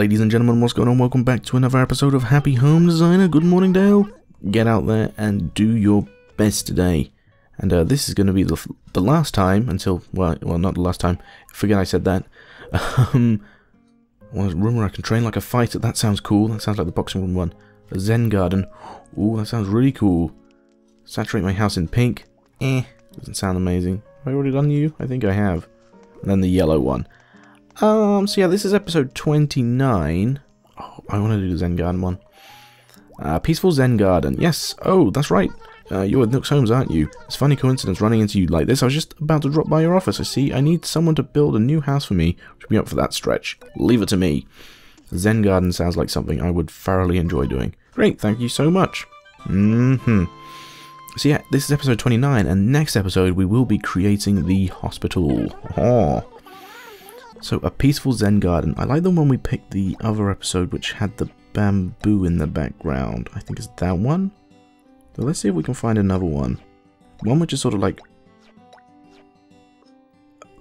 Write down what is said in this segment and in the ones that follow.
Ladies and gentlemen, what's going on? Welcome back to another episode of Happy Home Designer. Good morning, Dale. Get out there and do your best today. And uh, this is going to be the, the last time until, well, well, not the last time. Forget I said that. Um, well, rumor I can train like a fighter. That sounds cool. That sounds like the boxing room one. A Zen Garden. Ooh, that sounds really cool. Saturate my house in pink. Eh, doesn't sound amazing. Have I already done you? I think I have. And then the yellow one. Um, so yeah, this is episode 29. Oh, I want to do the Zen Garden one. Uh, Peaceful Zen Garden. Yes. Oh, that's right. Uh, you're with Nook's Homes, aren't you? It's a funny coincidence running into you like this. I was just about to drop by your office. I see. I need someone to build a new house for me. Should be up for that stretch. Leave it to me. Zen Garden sounds like something I would thoroughly enjoy doing. Great, thank you so much. Mm-hmm. So yeah, this is episode 29, and next episode we will be creating the hospital. Oh. So, a peaceful Zen garden. I like the one we picked the other episode, which had the bamboo in the background. I think it's that one. So let's see if we can find another one. One which is sort of like...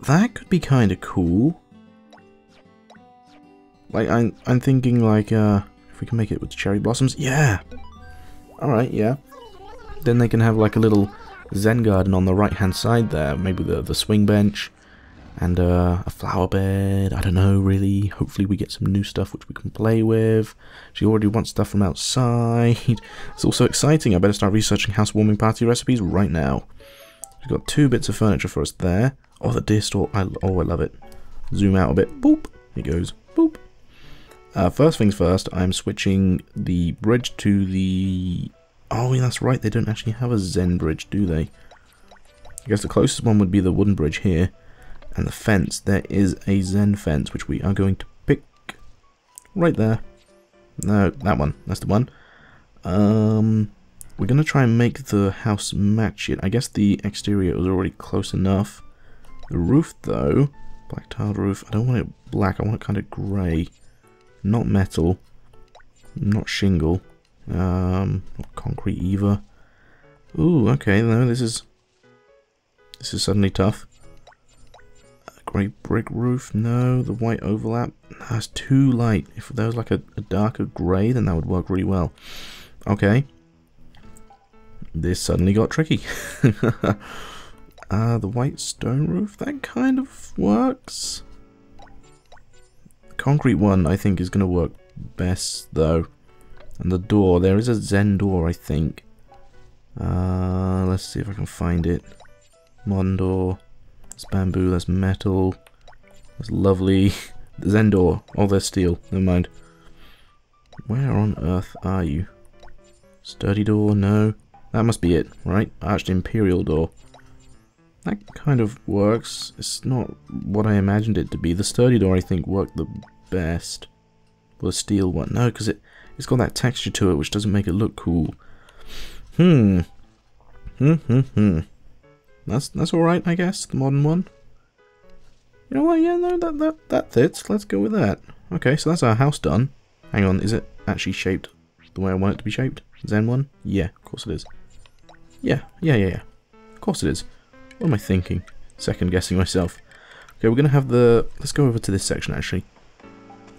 That could be kind of cool. Like, I'm, I'm thinking like, uh, if we can make it with cherry blossoms. Yeah! Alright, yeah. Then they can have like a little Zen garden on the right hand side there. Maybe the, the swing bench and uh, a flower bed. I don't know, really. Hopefully, we get some new stuff which we can play with. She already wants stuff from outside. It's also exciting. I better start researching housewarming party recipes right now. We've got two bits of furniture for us there. Oh, the deer scare. I, oh, I love it. Zoom out a bit. Boop. It goes. Boop. Uh, first things first, I'm switching the bridge to the... Oh, yeah, that's right. They don't actually have a Zen bridge, do they? I guess the closest one would be the wooden bridge here and the fence, there is a Zen fence, which we are going to pick right there. No, that one. That's the one. Um, we're going to try and make the house match it. I guess the exterior was already close enough. The roof, though, black tiled roof. I don't want it black. I want it kind of grey. Not metal. Not shingle. Um, not concrete either. Ooh, okay. No, this is this is suddenly tough. Grey brick roof? No. The white overlap? That's too light. If there was like a, a darker grey, then that would work really well. Okay. This suddenly got tricky. uh, the white stone roof? That kind of works. Concrete one, I think, is going to work best, though. And the door. There is a Zen door, I think. Uh, let's see if I can find it. Modern door. That's bamboo, that's metal. That's lovely. Zen door. Oh, there's steel. Never mind. Where on earth are you? Sturdy door? No. That must be it, right? Arched Imperial door. That kind of works. It's not what I imagined it to be. The sturdy door, I think, worked the best. the steel one. No, because it, it's got that texture to it, which doesn't make it look cool. Hmm. Hmm, hmm, hmm. That's that's all right, I guess. The modern one. You know what? Yeah, no, that that that fits. Let's go with that. Okay, so that's our house done. Hang on, is it actually shaped the way I want it to be shaped? Zen one? Yeah, of course it is. Yeah, yeah, yeah, yeah. Of course it is. What am I thinking? Second guessing myself. Okay, we're gonna have the. Let's go over to this section actually,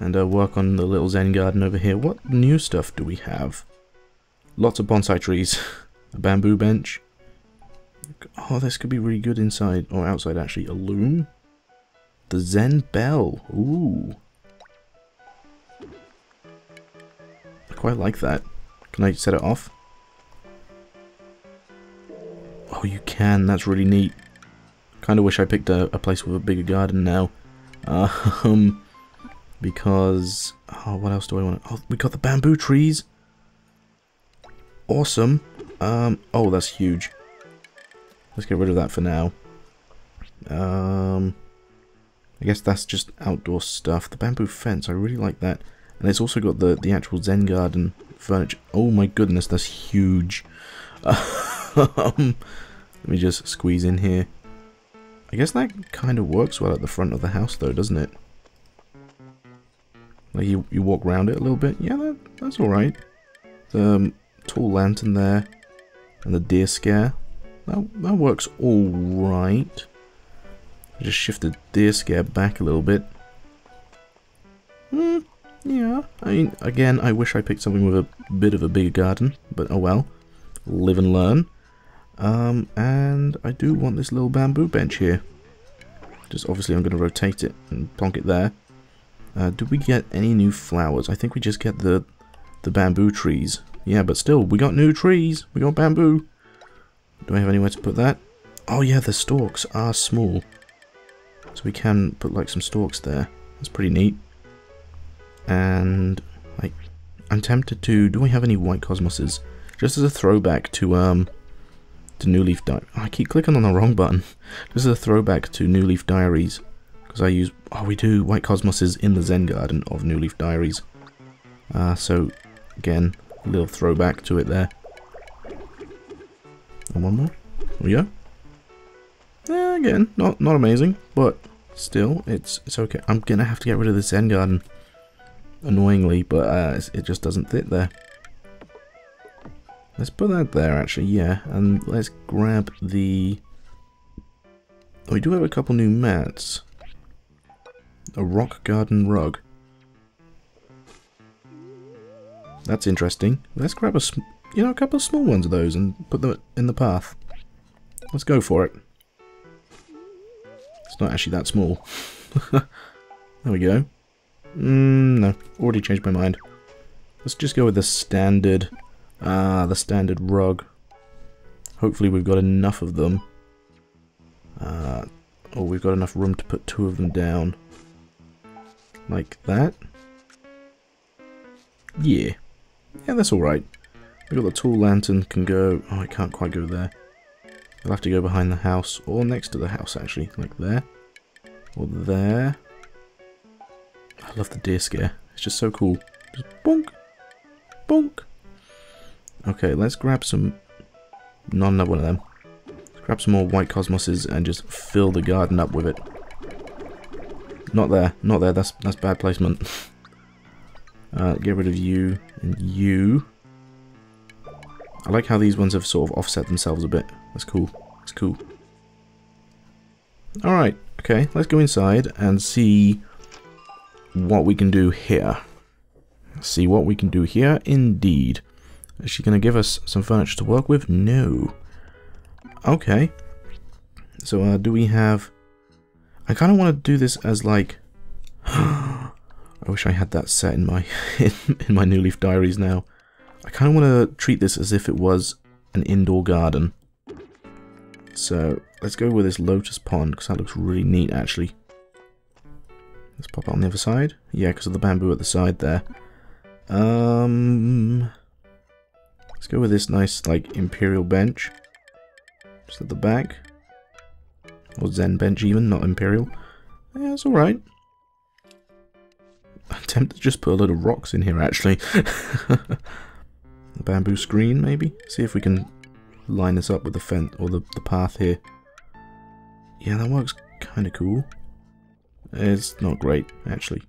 and uh, work on the little Zen garden over here. What new stuff do we have? Lots of bonsai trees, a bamboo bench, Oh, this could be really good inside or outside actually. A loom? The Zen Bell. Ooh. I quite like that. Can I set it off? Oh, you can. That's really neat. Kind of wish I picked a, a, place with a bigger garden now. Um, because... Oh, what else do I want? Oh, we got the bamboo trees. Awesome. Um, oh, that's huge. Let's get rid of that for now. Um, I guess that's just outdoor stuff. The bamboo fence, I really like that. And it's also got the, the actual Zen garden furniture. Oh my goodness, that's huge. um, let me just squeeze in here. I guess that kind of works well at the front of the house though, doesn't it? Like you, you walk around it a little bit. Yeah, that, that's alright. The um, tall lantern there. And the deer scare. That, that works alright. Just shift the deer scare back a little bit. Hmm, Yeah, I mean, again, I wish I picked something with a bit of a bigger garden, but oh well. Live and learn. Um, and I do want this little bamboo bench here. Just obviously I'm going to rotate it and plonk it there. Uh, did we get any new flowers? I think we just get the the bamboo trees. Yeah, but still, we got new trees. We got bamboo. Do I have anywhere to put that? Oh yeah, the stalks are small. So we can put like some stalks there. That's pretty neat. And like, I'm tempted to. Do we have any white cosmoses? Just as a throwback to um to New Leaf Di oh, I keep clicking on the wrong button. Just as a throwback to New Leaf Diaries. Because I use... Oh, we do. White Cosmoses in the Zen Garden of New Leaf Diaries. Uh, so, again, a little throwback to it there. And one more. There we go. Yeah, again, not not amazing, but still, it's it's okay. I'm gonna have to get rid of this Zen Garden, annoyingly, but uh, it just doesn't fit there. Let's put that there, actually, yeah. And let's grab the... Oh, we do have a couple new mats. A rock garden rug. That's interesting. Let's grab a, you know, a couple of small ones of those and put them in the path. Let's go for it. It's not actually that small. there we go. Mm, no, already changed my mind. Let's just go with the standard Ah, the standard rug. Hopefully we've got enough of them. Uh, or we've got enough room to put two of them down. Like that. Yeah. Yeah, that's alright. We've got the tall lantern can go... Oh, I can't quite go there. I'll have to go behind the house, or next to the house, actually. Like there. Or there. I love the deer scare. It's just so cool. Just bonk. Bonk. Okay, let's grab some... Not another one of them. Let's grab some more white cosmoses and just fill the garden up with it. Not there, not there, that's, that's bad placement. uh, get rid of you and you. I like how these ones have sort of offset themselves a bit. That's cool. That's cool. Alright, okay, let's go inside and see what we can do here. See what we can do here, indeed. Is she going to give us some furniture to work with? No. Okay. So, uh, do we have... I kind of want to do this as, like... I wish I had that set in my in, in my New Leaf Diaries now. I kind of want to treat this as if it was an indoor garden. So, let's go with this lotus pond, because that looks really neat, actually. Let's pop it on the other side. Yeah, because of the bamboo at the side there. Um... Let's go with this nice, like, Imperial bench. Just at the back. Or Zen bench even, not Imperial. Yeah, it's alright. I'm tempted to just put a load of rocks in here, actually. bamboo screen, maybe? See if we can line this up with the fence, or the, the path here. Yeah, that works kind of cool. It's not great, actually.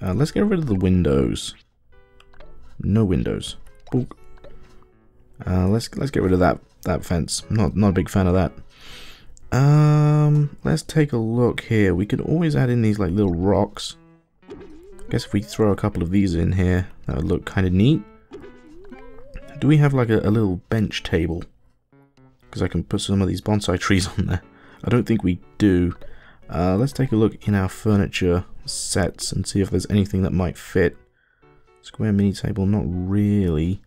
Uh, let's get rid of the windows. No windows. Uh, let's let's get rid of that that fence. Not not a big fan of that. Um, let's take a look here. We could always add in these like little rocks. I guess if we throw a couple of these in here, that would look kind of neat. Do we have like a, a little bench table? Because I can put some of these bonsai trees on there. I don't think we do. Uh, let's take a look in our furniture sets and see if there's anything that might fit. Square mini table, not really.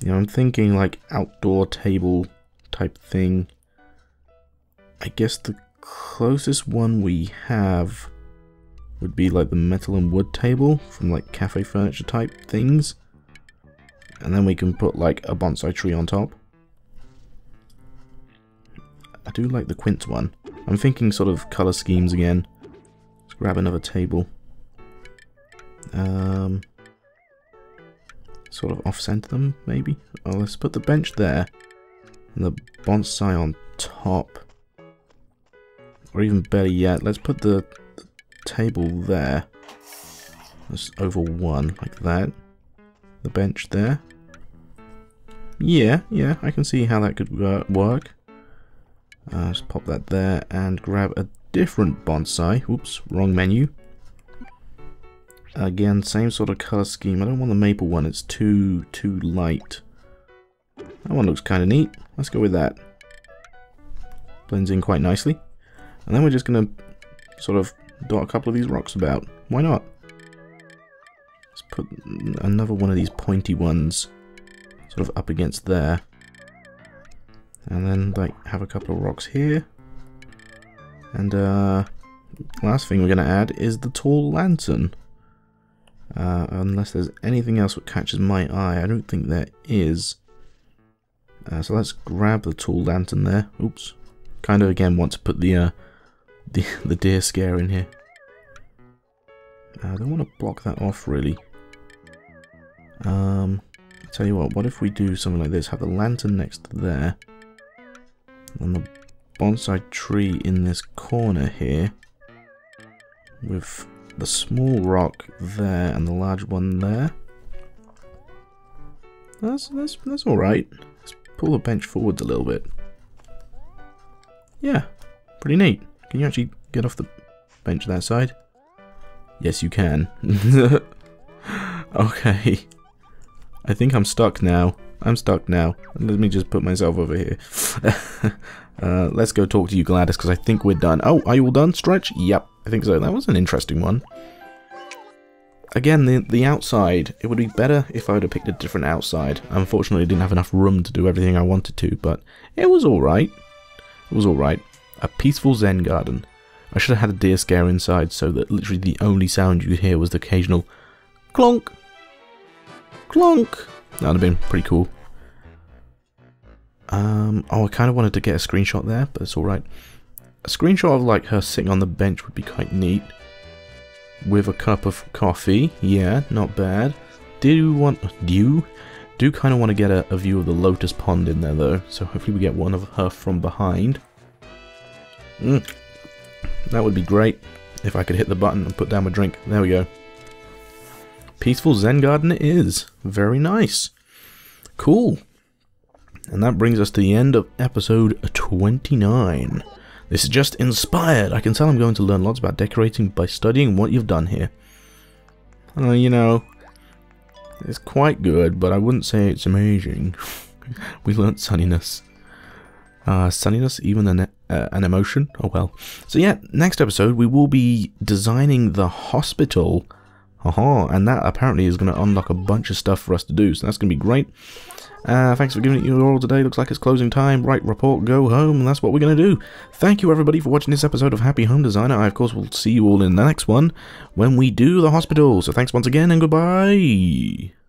You know, I'm thinking like outdoor table type thing. I guess the closest one we have would be like the metal and wood table from like cafe furniture type things. And then we can put like a bonsai tree on top. I do like the quince one. I'm thinking sort of color schemes again. Let's grab another table. Um, sort of off-center them, maybe? Oh, let's put the bench there. And the bonsai on top. Or even better yet, let's put the, the table there. Just over one, like that. The bench there. Yeah, yeah, I can see how that could work. Uh, just pop that there and grab a different bonsai. Oops, wrong menu. Again, same sort of color scheme. I don't want the maple one. It's too, too light. That one looks kind of neat. Let's go with that. Blends in quite nicely. And then we're just going to sort of dot a couple of these rocks about. Why not? Put another one of these pointy ones sort of up against there. And then like have a couple of rocks here. And uh, last thing we're going to add is the tall lantern. Uh, unless there's anything else that catches my eye. I don't think there is. Uh, so let's grab the tall lantern there. Oops. Kind of again want to put the uh, the, the deer scare in here. Uh, I don't want to block that off really. Um, I'll tell you what, what if we do something like this? Have the lantern next to there. And the bonsai tree in this corner here. With the small rock there and the large one there. That's, that's, that's alright. Let's pull the bench forwards a little bit. Yeah, pretty neat. Can you actually get off the bench that side? Yes, you can. okay. I think I'm stuck now. I'm stuck now. Let me just put myself over here. uh, let's go talk to you, Gladys, because I think we're done. Oh, are you all done, Stretch? Yep, I think so. That was an interesting one. Again, the, the outside, it would be better if I would have picked a different outside. Unfortunately, I didn't have enough room to do everything I wanted to, but it was alright. It was alright. A peaceful Zen garden. I should have had a deer scare inside so that literally the only sound you could hear was the occasional clonk, clonk. That would have been pretty cool. Um, oh, I kind of wanted to get a screenshot there, but it's alright. A screenshot of like her sitting on the bench would be quite neat. With a cup of coffee. Yeah, not bad. Do you want... Do you? Do kind of want to get a, a view of the lotus pond in there though. So hopefully we get one of her from behind. Mm. That would be great if I could hit the button and put down my drink. There we go. Peaceful Zen garden it is. Very nice. Cool. And that brings us to the end of episode 29. This is just inspired. I can tell I'm going to learn lots about decorating by studying what you've done here. Uh, you know, it's quite good, but I wouldn't say it's amazing. we learnt sunniness. Uh, sunniness, even an, uh, an emotion. Oh well. So yeah, next episode we will be designing the hospital. Aha, and that apparently is going to unlock a bunch of stuff for us to do, so that's going to be great. Uh, thanks for giving it your all today. Looks like it's closing time. Right, report, go home, that's what we're going to do. Thank you, everybody, for watching this episode of Happy Home Designer. I, of course, will see you all in the next one when we do the hospital. So thanks once again, and goodbye.